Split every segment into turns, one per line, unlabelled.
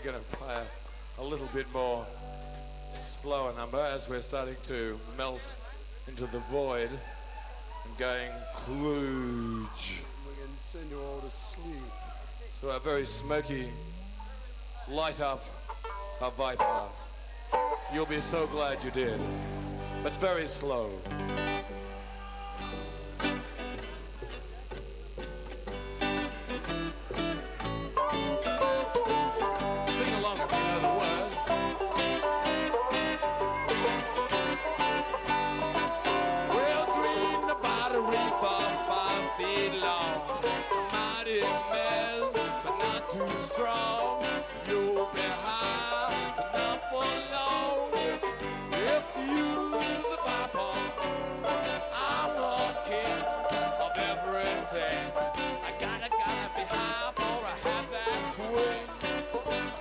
going to play a, a little bit more slower number as we're starting to melt into the void and going kludge.
We're going to send you all to sleep.
So a very smoky, light up a viper. You'll be so glad you did, but very slow.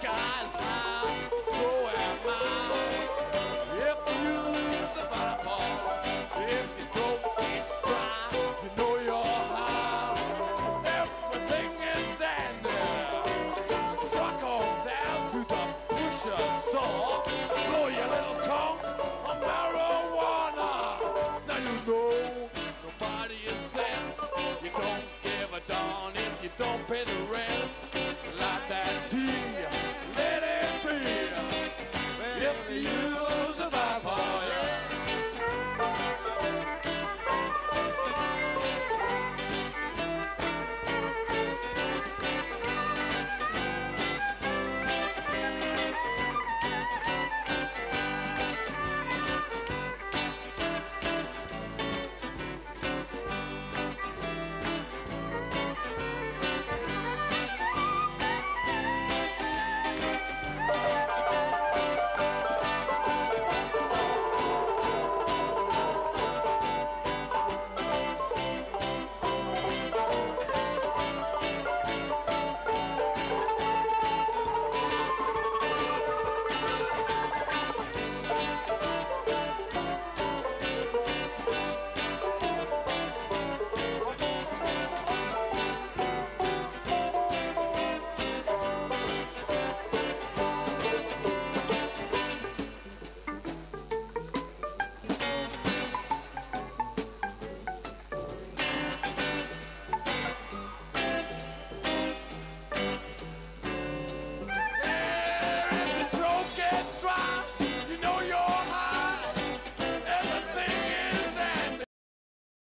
sky.